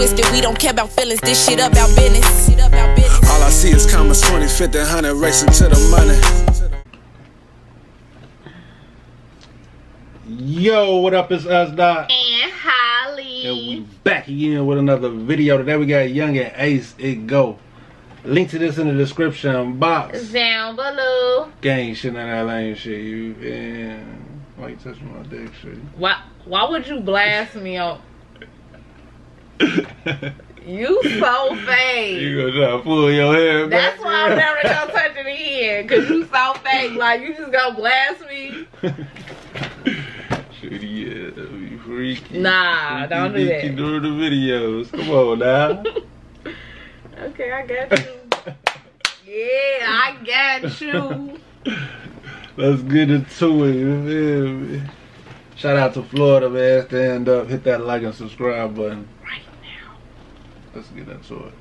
twisted. We don't care about feelings. This shit about business. All I see is commas 20, 50, 100 racing to the money. Yo, what up? It's Sdot. And Holly. And we back again with another video. Today we got Yungeen Ace It Go. Link to this in the description box. Down below. Gang shit on that lame shit. You and why you touching my dick shit? Why why would you blast me on You so fake. You gonna try to pull your hair back? That's why I'm never gonna touch it again. Cause you so fake. Like you just gonna blast me. Shit, yeah, we freaky. Nah, freaky don't do that. Doing the videos. Come on now. Okay, I got you. Yeah, I got you. Let's get into it. You feel me? Shout out to Florida, man. Stand up, hit that like and subscribe button. Let's get into it.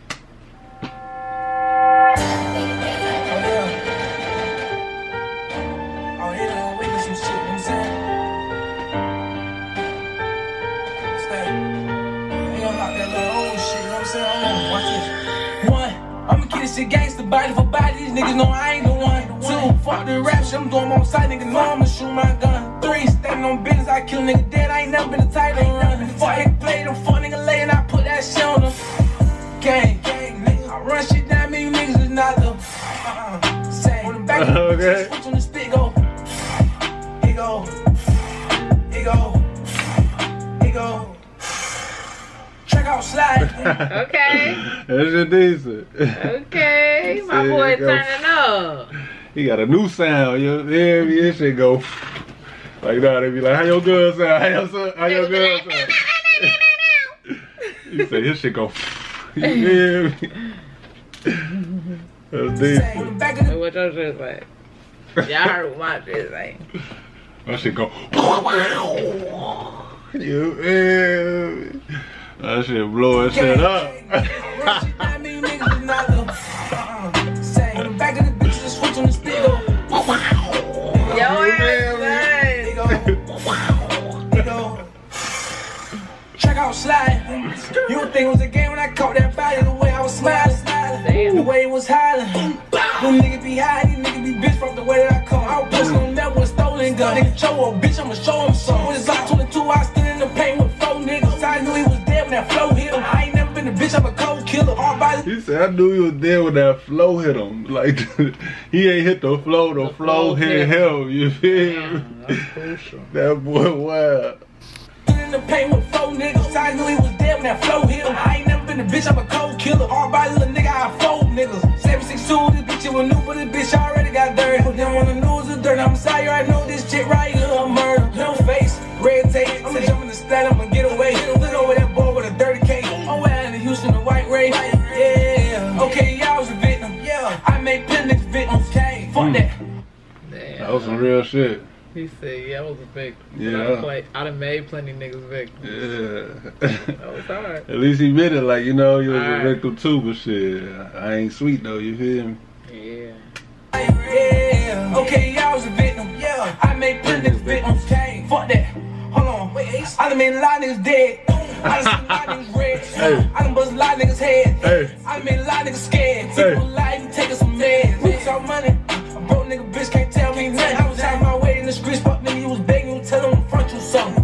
Oh, on. One, I'ma keep this shit gangsta, body for body. These niggas know I ain't the one. Two, fuck the rap shit, I'm doing my side, nigga know I'ma shoot my gun. Three, standing on business, I kill nigga dead. I ain't never been a tight Okay. switch on the stick, go. He go. He go. He go. Check out slide. Okay. That's shit decent. Okay. My boy turning up. he got a new sound. You hear me? This shit go like that. They be like, how your good sound? How your, son- how your good sound? you say his shit go. you hear me? What your shit like? Y'all heard what my shit like. That shit go. you hear me? That shit blowing shit up. Run shit down, me niggas is not the. The back of the bitch, just switch on the stick, go. Yo He ass go. He go. Check out slide. You would think it was a game when I caught that body the way I was smiling. Damn. The way it was hollering. Them niggas be high, these niggas be bitch from the way that I come. I was pushing on that with a stolen gun. Nigga show up, bitch, I'ma show him some. When it's like 22, I stood in the paint with four niggas. I knew he was dead when that flow hit him. I ain't never been a bitch, I'm a cold killer. All body. He said, I knew he was dead when that flow hit him. Like, he ain't hit the flow, the, The flow flow hit hit him. You feel me? Crucial. That boy wild. Stood in the paint with four niggas. I knew he was dead when that flow hit him. I ain't never been a bitch, I'm a cold killer. All body news, it's dirt. I'm sorry, I know this shit right here, a murder. No face, red tape. I'ma jump in the stand, I'ma get away. Look over that boy with a dirty cake. Oh, well, in Houston, the white race. Yeah. Okay, y'all was a victim. Yeah. I made plenty of victims. Okay. Fuck hmm. that. Damn. That was some real shit. He said, yeah, I was a victim. Yeah. I, play, I done made plenty niggas victims. Yeah. That was hard. At least he admitted, like, you know, you was a Alright. victim too, but shit, I ain't sweet though, you feel me? Yeah. Yeah. Okay, y'all was a Wait, Ace. I made a lot of niggas dead. I done seen of niggas red. Hey. I done bust a lot of niggas head. Hey. I done made a lot of niggas scared. Hey. People alive, you taking some meds. Bitch, all money. A broke nigga bitch can't tell me nothing. I was out my way in the streets. Fuck nigga, you was begging you tell them in front you something.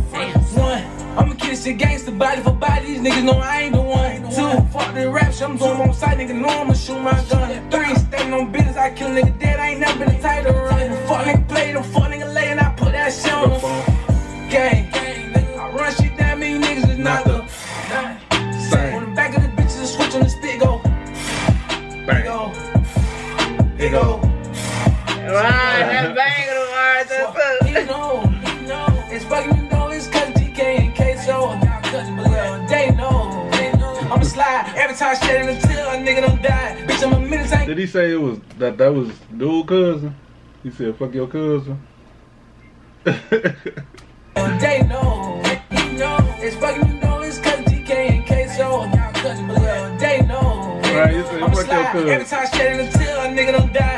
One. I'ma this shit gangsta body for body. These niggas know I ain't the one. Two. Fuck the rap shit. I'm doing my side. Nigga know I'ma shoot my gun. Three. Standing on business. I kill nigga dead. I ain't never been a tight run. Fuck nigga play. The fuck nigga lay. And I put that shit on them. Gang. Slide every time I shed in the a nigga don't die. Bitch, I'm a minute tank. Did he say it was that that was dude cousin? He said, fuck your cousin. They know, he know. It's fucking you know it's cause GK and. But they know. Right, he said, fuck your cousin. every time I shed in the till a nigga don't die.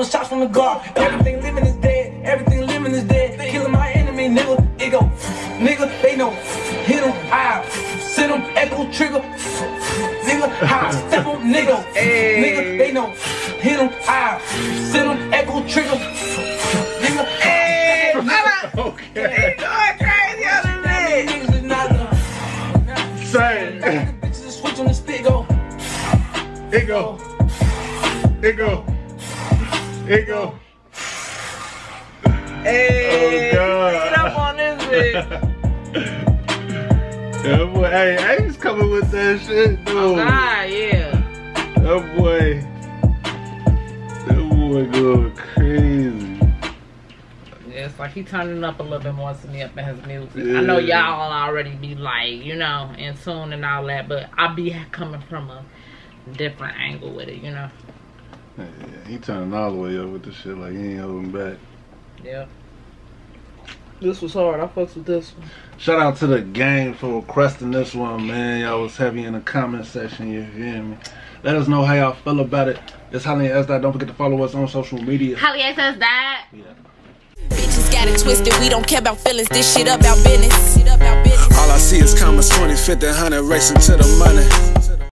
Popping shots from the guard. Everything living is dead. Everything living is dead. Killing my enemy, nigga. It go, nigga. They know. Hit 'em, I send 'em, echo trigger. Nigga, I step 'em, nigga. Nigga, they know. Hit 'em, I send 'em, echo trigger. Nigga, Hey, I'm Okay. going crazy on this. Niggas is not the. Same. Bitches is switch on the stick, go. It go. It go. It go. Hey, Oh, God. up on this bitch. Yeah, boy. Hey, Ace coming with that shit, dude. Oh, God, yeah. That boy. That boy going crazy. Yeah, it's like he turning up a little bit more to me up in his music. I know y'all already be like, you know, in tune and all that, but I be coming from a different angle with it, you know. Yeah, he turning all the way up with the shit like he ain't holding back. Yeah. This was hard. I fucks with this one. Shout out to the gang for requesting this one, man. Y'all was heavy in the comment section, you hear me? Let us know how y'all feel about it. It's Holly Sdot. Don't forget to follow us on social media. Holly Sdot. Bitches got it twisted. We don't care about feelings. This shit about business. Shit about business. All I see is commas 20, 50, 100 racing to the money.